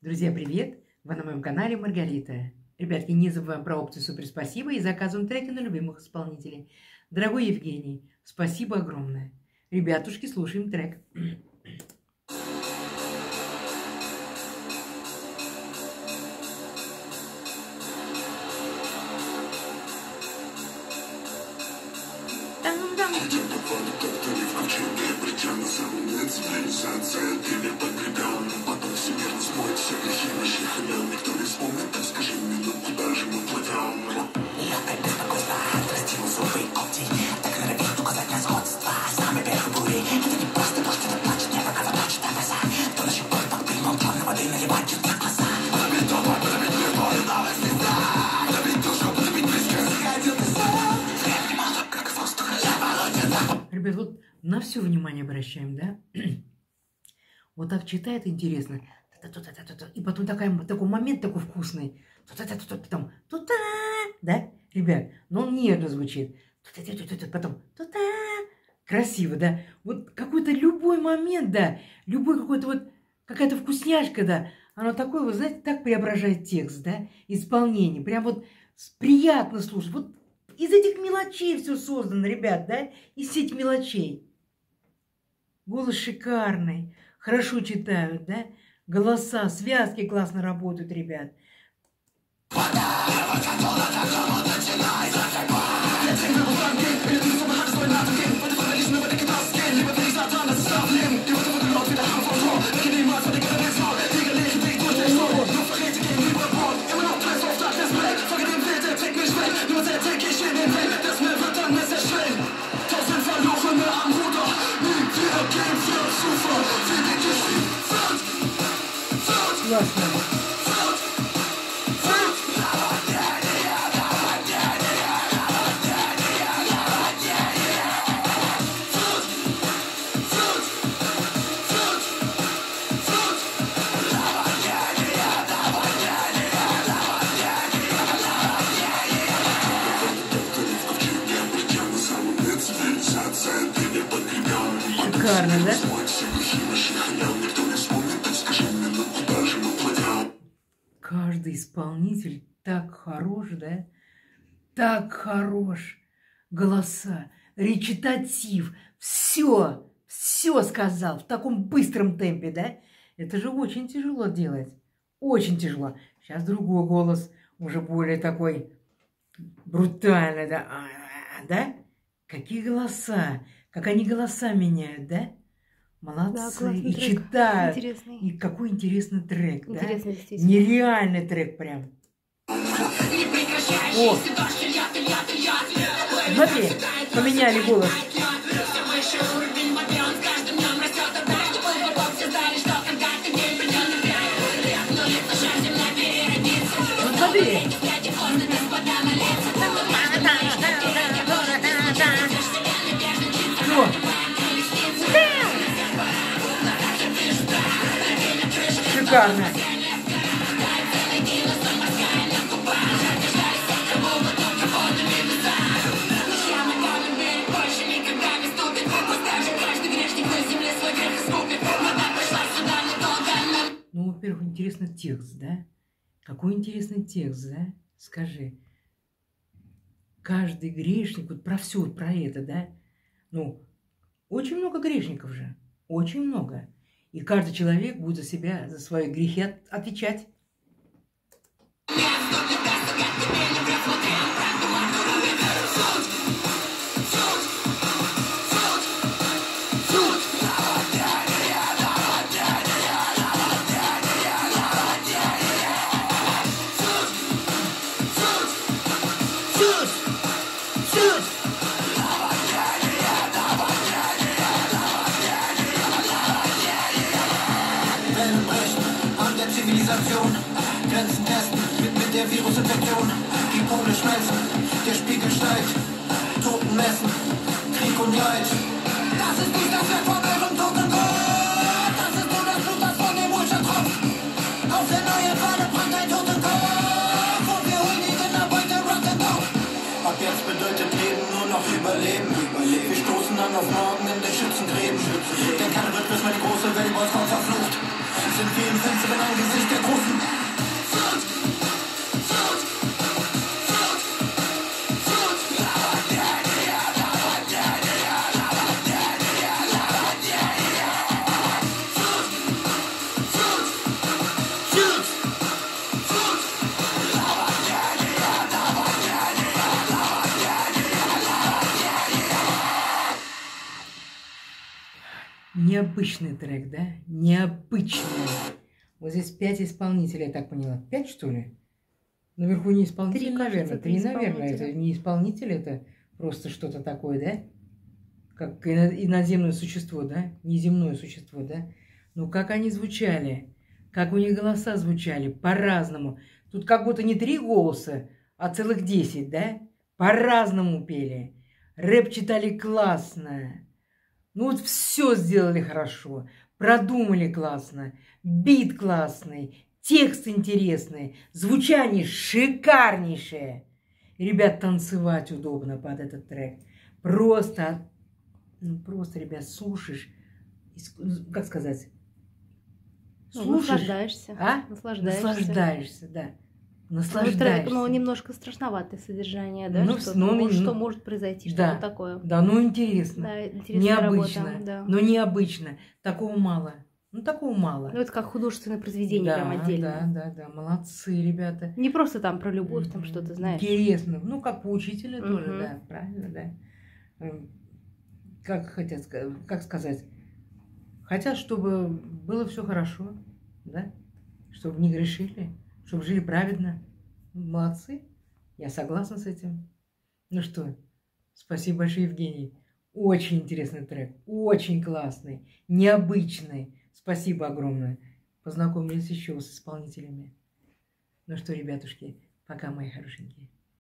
Друзья, привет! Вы на моем канале Маргарита. Ребятки, не забываем про опцию «Супер спасибо» и заказываем треки на любимых исполнителей. Дорогой Евгений, спасибо огромное. Ребятушки, слушаем трек. цивилизация Ребят, вот на все внимание обращаем, да? Вот так читает интересно. И потом такой, такой момент такой вкусный. Потом тута, да, ребят? Но он нервно звучит. Потом тута. Красиво, да? Вот какой-то любой момент, да, любой какой-то вот, какая-то вкусняшка, да, оно такое, вы знаете, так преображает текст, да, исполнение. Прям вот приятно слушать. Вот из этих мелочей все создано, ребят, да, из этих мелочей. Голос шикарный хорошо читают, да? Голоса, связки классно работают, ребят. Классно. Шикарно, да? Каждый исполнитель так хорош, да? Так хорош. Голоса, речитатив, все, все сказал в таком быстром темпе, да? Это же очень тяжело делать. Очень тяжело. Сейчас другой голос, уже более такой брутальный, да? А, да? Какие голоса? Как они голоса меняют, да? Молодцы. Да, и трек. читают. Интересный. И какой интересный трек, Интересный, да? Нереальный трек прям. О! Смотри, поменяли голос. Шикарно. Ну, во-первых, интересный текст, да? Какой интересный текст, да? Скажи. Каждый грешник, вот про все, вот про это, да? Ну, очень много грешников же. Очень много. И каждый человек будет за себя, за свои грехи от- отвечать. Zivilisation. Grenzen testen mit, mit der Virusinfektion. Die Pole schmelzen, der Spiegel steigt. Toten messen, Krieg und Leid. Das ist nicht das Werk von eurem toten Gott. Das ist nur das Blut, das von dem Wohlstand tropft. Auf der neuen Fahne brennt ein toter Kopf. Und wir holen die Rinderbeute Rock'n'Roll. Ab jetzt bedeutet Leben nur noch Überleben. Wir stoßen dann auf morgen in den Schützengräben. Denn keiner wird bis mal die große Welt Welt verflucht sind wir im Fenster genau Gesicht der Großen. Необычный трек, да? Необычный. Вот здесь пять исполнителей, я так поняла. Пять, что ли? Наверху не исполнители, Три, наверное. кажется, Три, три наверное. Это не исполнитель, это просто что-то такое, да? Как ино- иноземное существо, да? Неземное существо, да? Ну, как они звучали, как у них голоса звучали, по-разному. Тут как будто не три голоса, а целых десять, да? По-разному пели. Рэп читали классно. Ну вот все сделали хорошо, продумали классно, бит классный, текст интересный, звучание шикарнейшее. И, ребят, танцевать удобно под этот трек. Просто, ну просто, ребят, слушаешь, иск- как сказать, Ну, слушаешь, наслаждаешься. а? Наслаждаешься. наслаждаешься, да, Ну, трек, наслаждаешься. ну, немножко страшноватое содержание, да? Ну, что, ну, может, ну, что может произойти, да. что-то такое. Да, ну интересно. Да, Необычно, работа. Да. но необычно. Такого мало. Ну, такого мало. Ну, это как художественное произведение да, прям отдельно. Да, да, да, молодцы, ребята. Не просто там про любовь, там что-то, знаешь. Интересно. Ну, как поучительно тоже, Мгм. да, правильно, да. Эм, Как хотят, как сказать? Хотят, чтобы было все хорошо, да? Чтобы не грешили, чтобы жили праведно. Молодцы. Я согласна с этим. Ну что, спасибо большое, Евгений. Очень интересный трек, очень классный, необычный. Спасибо огромное. Познакомились еще с исполнителями. Ну что, ребятушки, пока, мои хорошенькие.